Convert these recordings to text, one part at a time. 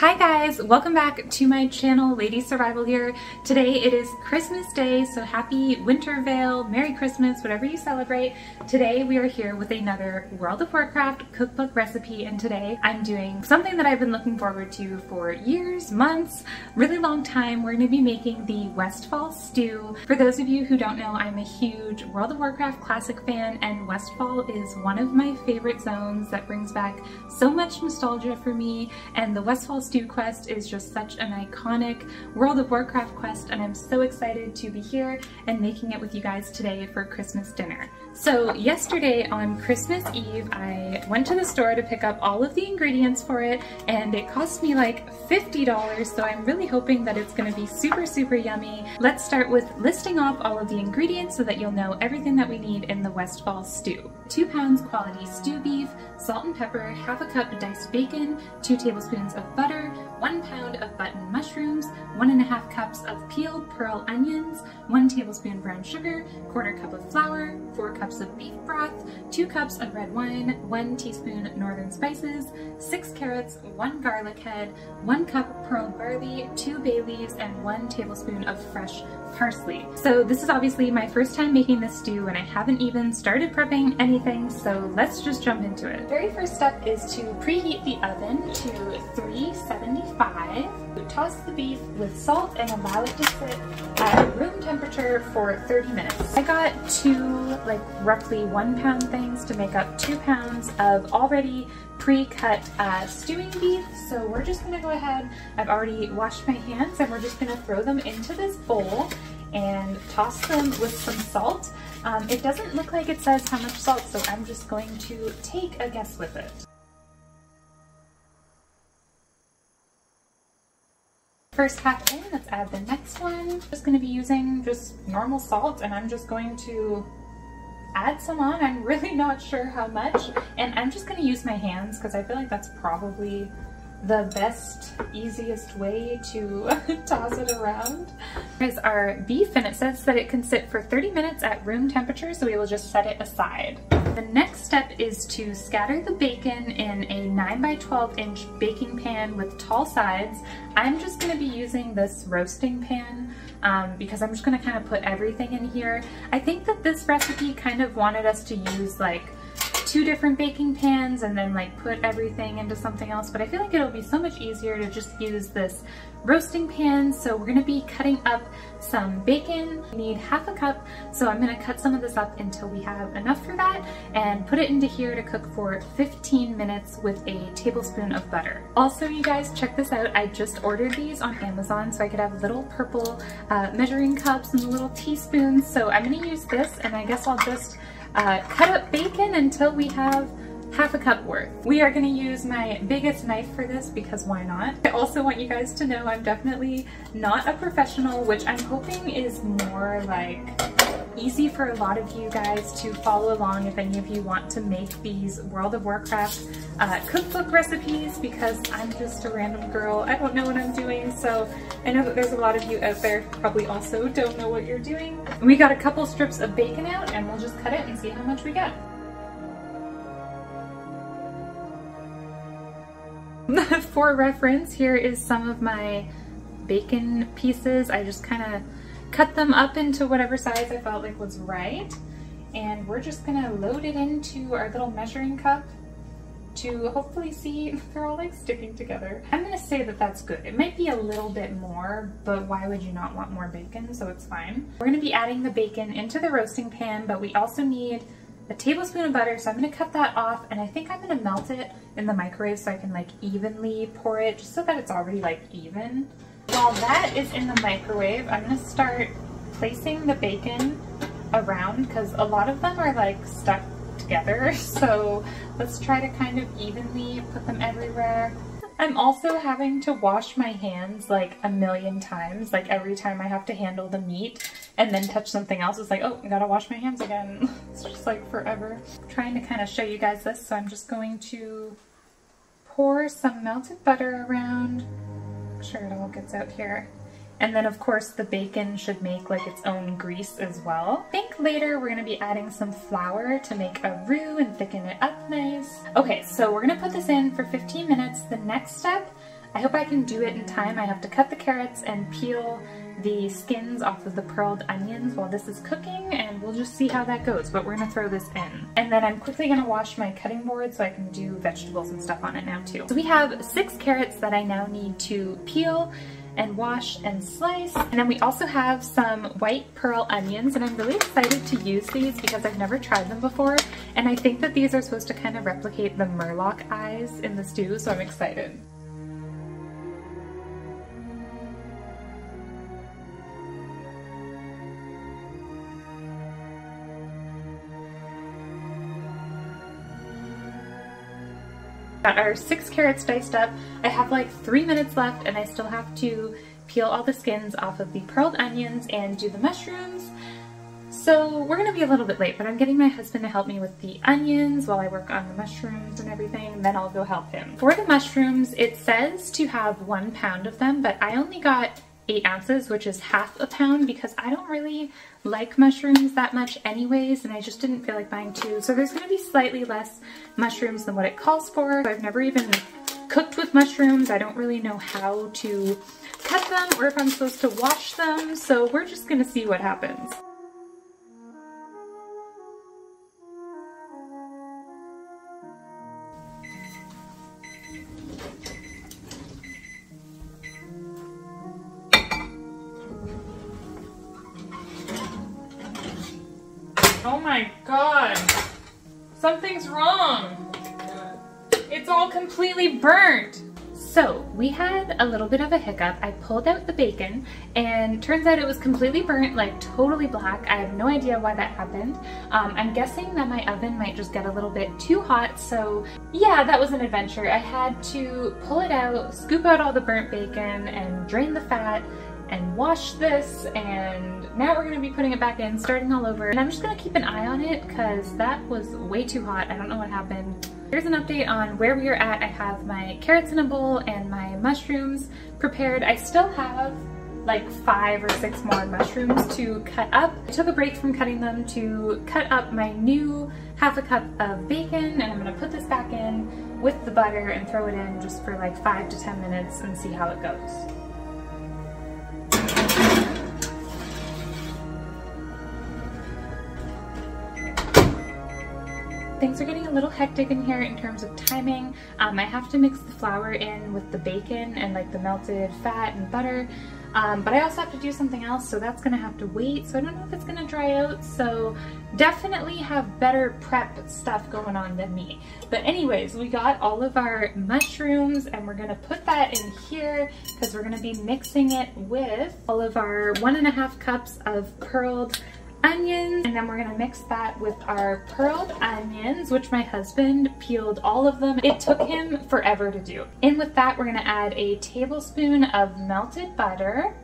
Hi guys, welcome back to my channel, Lady Survival here. Today it is Christmas Day, so happy Winter Veil, Merry Christmas, whatever you celebrate. Today we are here with another World of Warcraft cookbook recipe and today I'm doing something that I've been looking forward to for years, months, really long time. We're going to be making the Westfall Stew. For those of you who don't know, I'm a huge World of Warcraft classic fan and Westfall is one of my favorite zones that brings back so much nostalgia for me and the Westfall Stew quest is just such an iconic World of Warcraft quest and I'm so excited to be here and making it with you guys today for Christmas dinner. So yesterday on Christmas Eve I went to the store to pick up all of the ingredients for it and it cost me like $50 so I'm really hoping that it's going to be super super yummy. Let's start with listing off all of the ingredients so that you'll know everything that we need in the Westfall stew. 2 pounds quality stew beef, salt and pepper, half a cup diced bacon, 2 tablespoons of butter, 1 pound of button mushrooms, 1.5 cups of peeled pearl onions, 1 tablespoon brown sugar, quarter cup of flour, 4 cups of beef broth, 2 cups of red wine, 1 teaspoon northern spices, 6 carrots, 1 garlic head, 1 cup pearl barley, 2 bay leaves, and 1 tablespoon of fresh parsley. So this is obviously my first time making this stew and I haven't even started prepping anything, so let's just jump into it. Very first step is to preheat the oven to 375. Toss the beef with salt and allow it to sit at room temperature for 30 minutes. I got two like roughly one pound things to make up two pounds of already pre-cut uh, stewing beef. So we're just gonna go ahead, I've already washed my hands and we're just gonna throw them into this bowl and toss them with some salt. Um, it doesn't look like it says how much salt, so I'm just going to take a guess with it. First half in, let's add the next one. Just gonna be using just normal salt and I'm just going to add some on. I'm really not sure how much. And I'm just gonna use my hands because I feel like that's probably the best, easiest way to toss it around. Here's our beef and it says that it can sit for 30 minutes at room temperature, so we will just set it aside. The next step is to scatter the bacon in a 9 by 12 inch baking pan with tall sides. I'm just gonna be using this roasting pan um, because I'm just gonna kind of put everything in here. I think that this recipe kind of wanted us to use like two different baking pans and then like put everything into something else, but I feel like it'll be so much easier to just use this roasting pan. So we're gonna be cutting up some bacon. We need half a cup, so I'm gonna cut some of this up until we have enough for that and put it into here to cook for 15 minutes with a tablespoon of butter. Also, you guys, check this out. I just ordered these on Amazon so I could have little purple uh, measuring cups and little teaspoons. So I'm gonna use this and I guess I'll just uh, cut up bacon until we have half a cup worth. We are gonna use my biggest knife for this because why not? I also want you guys to know I'm definitely not a professional, which I'm hoping is more like easy for a lot of you guys to follow along if any of you want to make these World of Warcraft uh, cookbook recipes because I'm just a random girl. I don't know what I'm doing, so I know that there's a lot of you out there probably also don't know what you're doing. We got a couple strips of bacon out and we'll just cut it and see how much we get. For reference, here is some of my bacon pieces. I just kind of cut them up into whatever size I felt like was right. And we're just gonna load it into our little measuring cup to hopefully see if they're all like sticking together. I'm gonna say that that's good. It might be a little bit more, but why would you not want more bacon? So it's fine. We're gonna be adding the bacon into the roasting pan, but we also need a tablespoon of butter, so I'm gonna cut that off and I think I'm gonna melt it in the microwave so I can like evenly pour it just so that it's already like even. While that is in the microwave, I'm gonna start placing the bacon around because a lot of them are like stuck together. So let's try to kind of evenly put them everywhere. I'm also having to wash my hands like a million times, like every time I have to handle the meat and then touch something else. It's like, oh, I gotta wash my hands again. it's just like forever. I'm trying to kind of show you guys this, so I'm just going to pour some melted butter around. Sure it all gets out here. And then of course the bacon should make like its own grease as well. I think later we're gonna be adding some flour to make a roux and thicken it up nice. Okay, so we're gonna put this in for 15 minutes. The next step I hope I can do it in time. I have to cut the carrots and peel the skins off of the pearled onions while this is cooking and we'll just see how that goes, but we're gonna throw this in. And then I'm quickly gonna wash my cutting board so I can do vegetables and stuff on it now too. So we have six carrots that I now need to peel and wash and slice. And then we also have some white pearl onions and I'm really excited to use these because I've never tried them before. And I think that these are supposed to kind of replicate the murloc eyes in the stew, so I'm excited. Our six carrots diced up. I have like three minutes left and I still have to peel all the skins off of the pearled onions and do the mushrooms. So we're gonna be a little bit late, but I'm getting my husband to help me with the onions while I work on the mushrooms and everything, then I'll go help him. For the mushrooms, it says to have one pound of them, but I only got eight ounces, which is half a pound because I don't really like mushrooms that much anyways, and I just didn't feel like buying two. So there's gonna be slightly less mushrooms than what it calls for. I've never even cooked with mushrooms. I don't really know how to cut them or if I'm supposed to wash them. So we're just gonna see what happens. Had a little bit of a hiccup. I pulled out the bacon and turns out it was completely burnt, like totally black. I have no idea why that happened. Um, I'm guessing that my oven might just get a little bit too hot. So yeah, that was an adventure. I had to pull it out, scoop out all the burnt bacon and drain the fat and wash this and now we're gonna be putting it back in, starting all over. And I'm just gonna keep an eye on it because that was way too hot. I don't know what happened. Here's an update on where we are at. I have my carrots in a bowl and my mushrooms prepared. I still have like five or six more mushrooms to cut up. I took a break from cutting them to cut up my new half a cup of bacon and I'm gonna put this back in with the butter and throw it in just for like five to 10 minutes and see how it goes. Things are getting a little hectic in here in terms of timing. Um, I have to mix the flour in with the bacon and like the melted fat and butter. Um, but I also have to do something else, so that's gonna have to wait. So I don't know if it's gonna dry out. So definitely have better prep stuff going on than me. But anyways, we got all of our mushrooms and we're gonna put that in here because we're gonna be mixing it with all of our one and a half cups of pearled onions and then we're gonna mix that with our pearled onions which my husband peeled all of them. It took him forever to do. In with that we're gonna add a tablespoon of melted butter.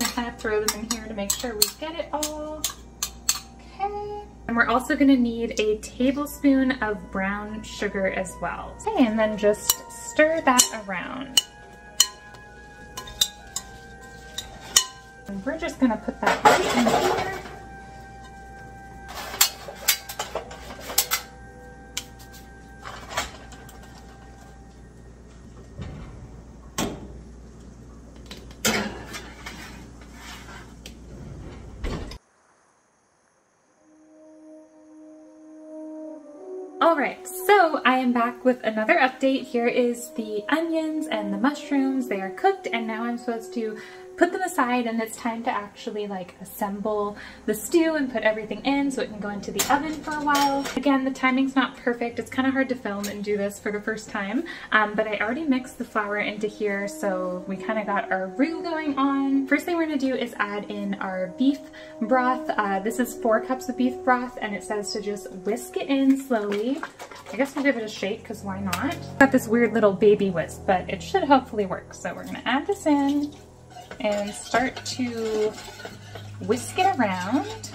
I kind of throw them in here to make sure we get it all. Okay. And we're also gonna need a tablespoon of brown sugar as well. Okay and then just stir that around. And we're just gonna put that right in here. Am back with another update. Here is the onions and the mushrooms. They are cooked and now I'm supposed to put them aside and it's time to actually like assemble the stew and put everything in so it can go into the oven for a while. Again, the timing's not perfect. It's kind of hard to film and do this for the first time, um, but I already mixed the flour into here so we kind of got our roux going on. First thing we're gonna do is add in our beef broth. Uh, this is four cups of beef broth and it says to just whisk it in slowly. I guess we'll give it a shake because why not? Got this weird little baby whisk, but it should hopefully work. So we're gonna add this in and start to whisk it around.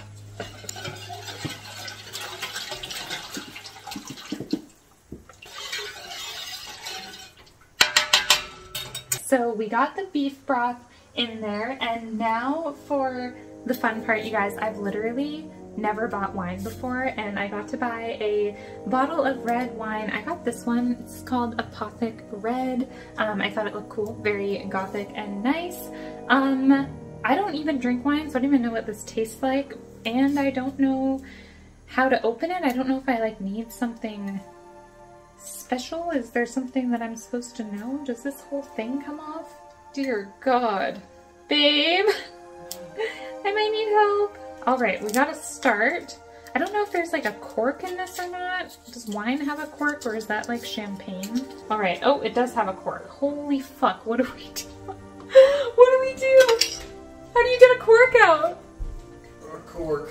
So we got the beef broth in there and now for the fun part you guys I've literally never bought wine before and I got to buy a bottle of red wine. I got this one. It's called Apothic Red. Um, I thought it looked cool, very gothic and nice. Um, I don't even drink wine, so I don't even know what this tastes like. And I don't know how to open it. I don't know if I like need something special. Is there something that I'm supposed to know? Does this whole thing come off? Dear God. Babe, I might need help. All right, we gotta start. I don't know if there's like a cork in this or not. Does wine have a cork or is that like champagne? All right, oh, it does have a cork. Holy fuck, what do we do? What do? How do you get a cork out? A cork.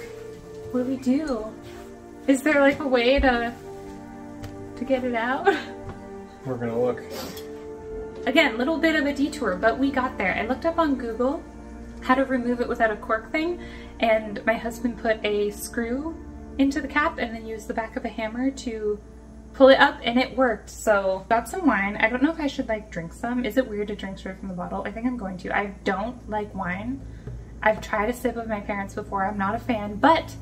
What do we do? Is there like a way to to get it out? We're gonna look. Again, little bit of a detour, but we got there. I looked up on Google how to remove it without a cork thing, and my husband put a screw into the cap and then used the back of a hammer to pull it up and it worked. So got some wine. I don't know if I should like drink some. Is it weird to drink straight from the bottle? I think I'm going to. I don't like wine. I've tried a sip of my parents before. I'm not a fan, but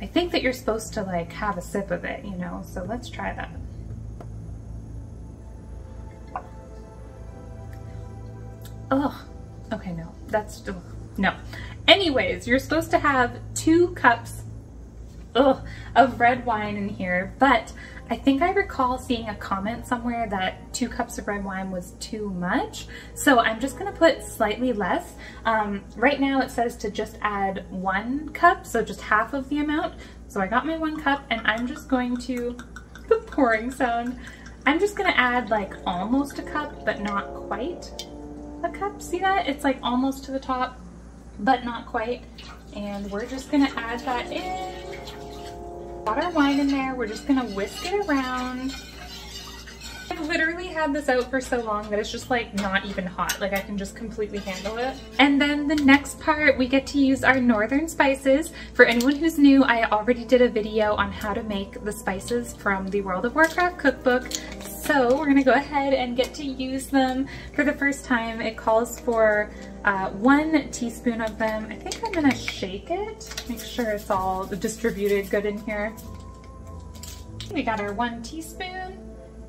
I think that you're supposed to like have a sip of it, you know? So let's try that. Ugh. Okay, no. That's, ugh, no. Anyways, you're supposed to have two cups ugh, of red wine in here, but I think I recall seeing a comment somewhere that two cups of red wine was too much. So I'm just gonna put slightly less. Um, right now it says to just add one cup, so just half of the amount. So I got my one cup and I'm just going to, the pouring sound, I'm just gonna add like almost a cup, but not quite a cup. See that? It's like almost to the top, but not quite. And we're just gonna add that in. Got our wine in there. We're just gonna whisk it around. I've literally had this out for so long that it's just like not even hot. Like I can just completely handle it. And then the next part, we get to use our northern spices. For anyone who's new, I already did a video on how to make the spices from the World of Warcraft cookbook. So we're gonna go ahead and get to use them for the first time. It calls for uh, one teaspoon of them. I think I'm gonna shake it, make sure it's all distributed good in here. We got our one teaspoon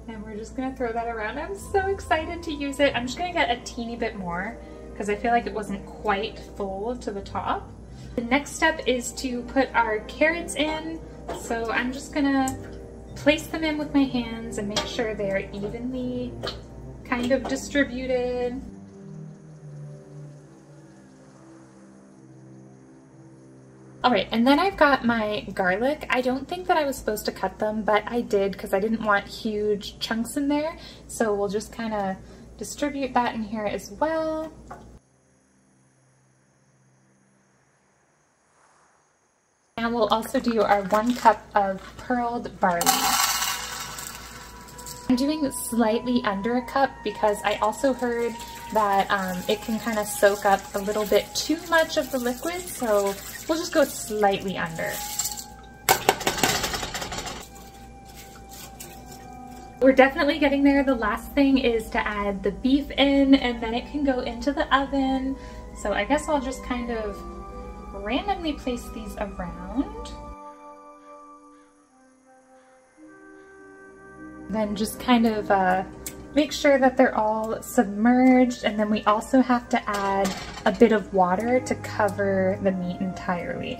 and we're just gonna throw that around. I'm so excited to use it. I'm just gonna get a teeny bit more because I feel like it wasn't quite full to the top. The next step is to put our carrots in. So I'm just gonna place them in with my hands and make sure they are evenly kind of distributed. All right, and then I've got my garlic. I don't think that I was supposed to cut them, but I did because I didn't want huge chunks in there. So we'll just kind of distribute that in here as well. And we'll also do our one cup of pearled barley. I'm doing slightly under a cup because I also heard that um, it can kind of soak up a little bit too much of the liquid, so we'll just go slightly under. We're definitely getting there. The last thing is to add the beef in and then it can go into the oven. So I guess I'll just kind of randomly place these around. Then just kind of uh, make sure that they're all submerged and then we also have to add a bit of water to cover the meat entirely.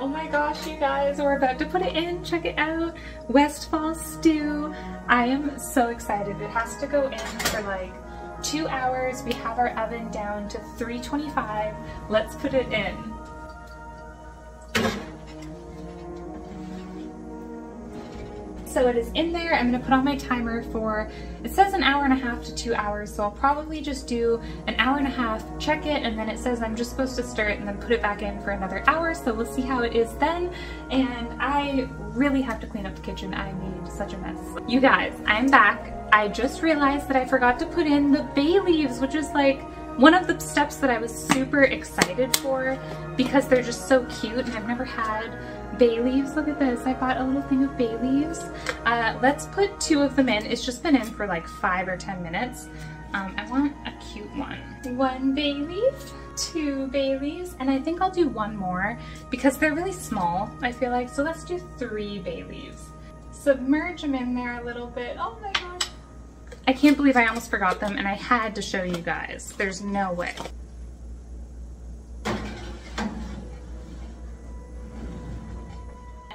Oh my gosh, you guys, we're about to put it in. Check it out. Westfall stew. I am so excited. It has to go in for like two hours. We have our oven down to 325. Let's put it in. So it is in there. I'm gonna put on my timer for, it says an hour and a half to two hours, so I'll probably just do an hour and a half, check it, and then it says I'm just supposed to stir it and then put it back in for another hour, so we'll see how it is then. And I really have to clean up the kitchen. I made such a mess. You guys, I'm back. I just realized that I forgot to put in the bay leaves, which is like One of the steps that I was super excited for because they're just so cute and I've never had bay leaves. Look at this. I bought a little thing of bay leaves. Uh, let's put two of them in. It's just been in for like five or 10 minutes. Um, I want a cute one. One bay leaf, two bay leaves, and I think I'll do one more because they're really small, I feel like. So let's do three bay leaves. Submerge them in there a little bit. Oh my god. I can't believe I almost forgot them and I had to show you guys. There's no way.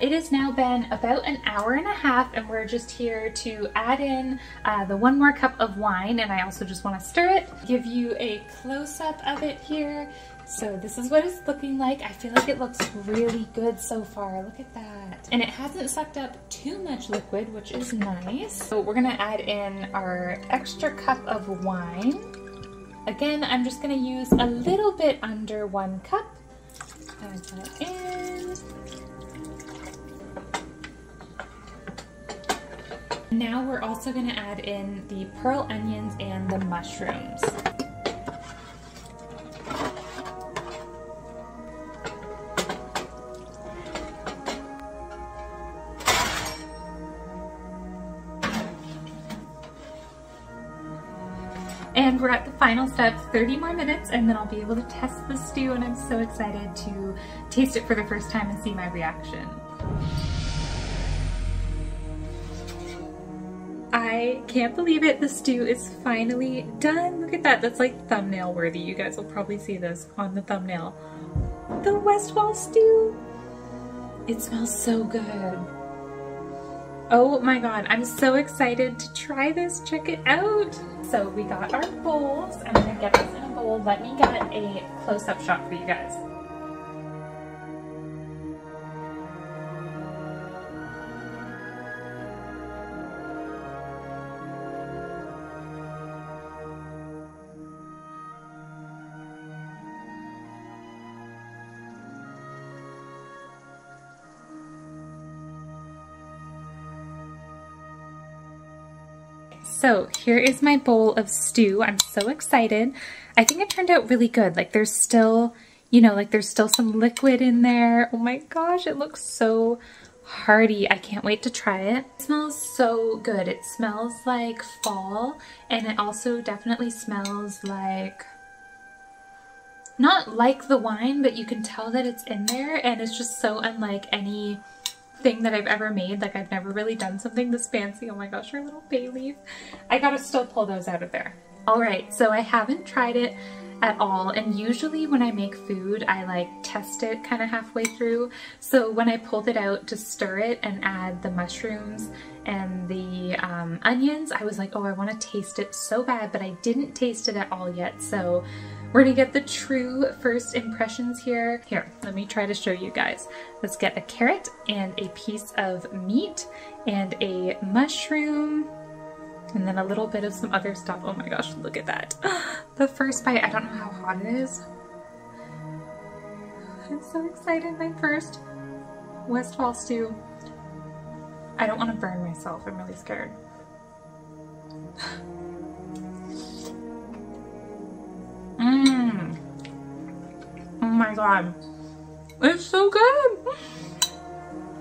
It has now been about an hour and a half and we're just here to add in uh, the one more cup of wine and I also just want to stir it, give you a close-up of it here. So this is what it's looking like. I feel like it looks really good so far. Look at that. And it hasn't sucked up too much liquid, which is nice. So we're gonna add in our extra cup of wine. Again, I'm just gonna use a little bit under one cup. Add that in. Now we're also gonna add in the pearl onions and the mushrooms. And we're at the final steps, 30 more minutes, and then I'll be able to test the stew, and I'm so excited to taste it for the first time and see my reaction. Can't believe it. The stew is finally done. Look at that. That's like thumbnail worthy. You guys will probably see this on the thumbnail. The Westfall stew. It smells so good. Oh my god, I'm so excited to try this. Check it out. So we got our bowls. I'm gonna get this in a bowl. Let me get a close-up shot for you guys. So here is my bowl of stew. I'm so excited. I think it turned out really good. Like there's still, you know, like there's still some liquid in there. Oh my gosh, it looks so hearty. I can't wait to try it. It smells so good. It smells like fall and it also definitely smells like not like the wine, but you can tell that it's in there and it's just so unlike any thing that I've ever made. Like I've never really done something this fancy. Oh my gosh, our little bay leaf. I gotta still pull those out of there. All right, so I haven't tried it at all. And usually when I make food, I like test it kind of halfway through. So when I pulled it out to stir it and add the mushrooms and the um, onions, I was like, oh, I want to taste it so bad, but I didn't taste it at all yet. So we're gonna get the true first impressions here. Here, let me try to show you guys. Let's get a carrot and a piece of meat and a mushroom and then a little bit of some other stuff. Oh my gosh, look at that. The first bite, I don't know how hot it is. I'm so excited, my first Westfall stew. I don't want to burn myself, I'm really scared. God. It's so good.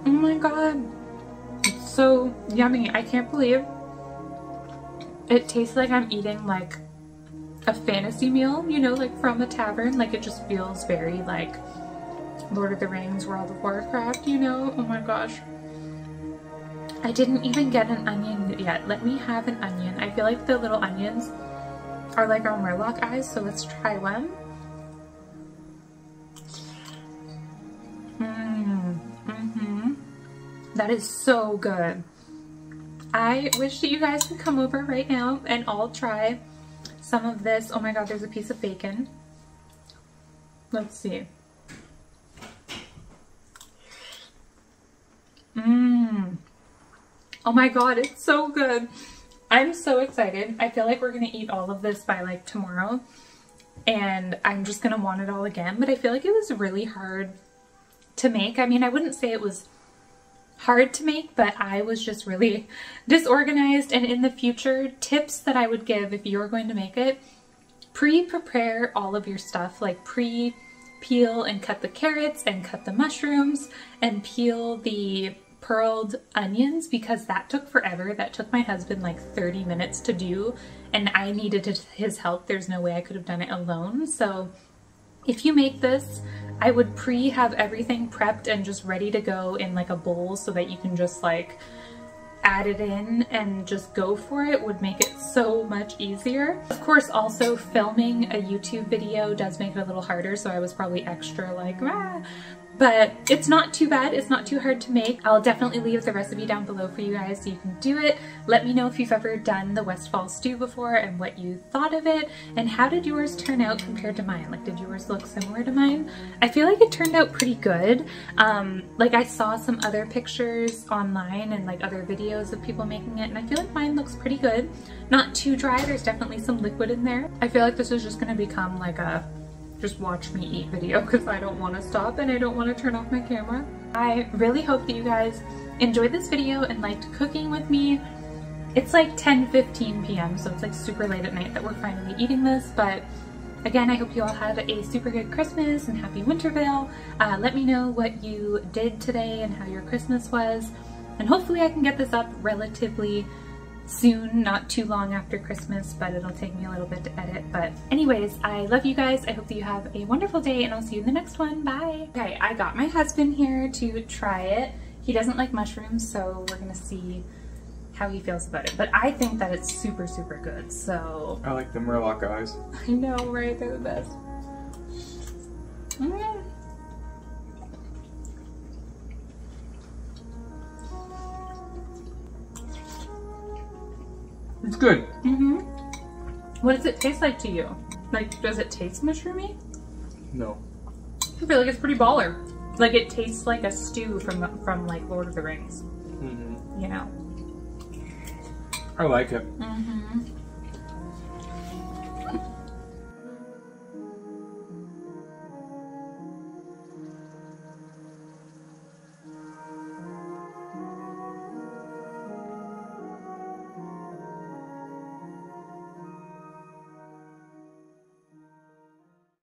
Oh my god. It's so yummy. I can't believe it tastes like I'm eating like a fantasy meal, you know, like from a tavern. Like it just feels very like Lord of the Rings, World of Warcraft, you know? Oh my gosh. I didn't even get an onion yet. Let me have an onion. I feel like the little onions are like our Murloc eyes, so let's try one. That is so good. I wish that you guys could come over right now and all try some of this. Oh my god, there's a piece of bacon. Let's see. Mmm. Oh my god, it's so good. I'm so excited. I feel like we're going to eat all of this by like tomorrow. And I'm just going to want it all again. But I feel like it was really hard to make. I mean, I wouldn't say it was hard to make, but I was just really disorganized. And in the future, tips that I would give if you're going to make it, pre-prepare all of your stuff, like pre peel and cut the carrots and cut the mushrooms and peel the pearled onions because that took forever. That took my husband like 30 minutes to do and I needed his help. There's no way I could have done it alone. So if you make this, I would pre have everything prepped and just ready to go in like a bowl so that you can just like add it in and just go for it would make it so much easier. Of course, also filming a YouTube video does make it a little harder, so I was probably extra like, ah, but it's not too bad. It's not too hard to make. I'll definitely leave the recipe down below for you guys so you can do it. Let me know if you've ever done the Westfall stew before and what you thought of it and how did yours turn out compared to mine? Like did yours look similar to mine? I feel like it turned out pretty good. Um, like I saw some other pictures online and like other videos of people making it and I feel like mine looks pretty good. Not too dry, there's definitely some liquid in there. I feel like this is just gonna become like a just watch me eat video because I don't want to stop and I don't want to turn off my camera. I really hope that you guys enjoyed this video and liked cooking with me. It's like 10-15 p.m. so it's like super late at night that we're finally eating this but again I hope you all had a super good Christmas and happy Winter Veil. Uh, let me know what you did today and how your Christmas was and hopefully I can get this up relatively soon, not too long after Christmas, but it'll take me a little bit to edit. But anyways, I love you guys. I hope that you have a wonderful day and I'll see you in the next one. Bye. Okay, I got my husband here to try it. He doesn't like mushrooms, so we're gonna see how he feels about it. But I think that it's super, super good, so. I like the Murloc eyes. I know, right? They're the best. Mm. It's good. Mm-hmm. What does it taste like to you? Like, does it taste mushroomy? No. I feel like it's pretty baller. Like it tastes like a stew from from like Lord of the Rings. Mm -hmm. You know. I like it. Mm-hmm.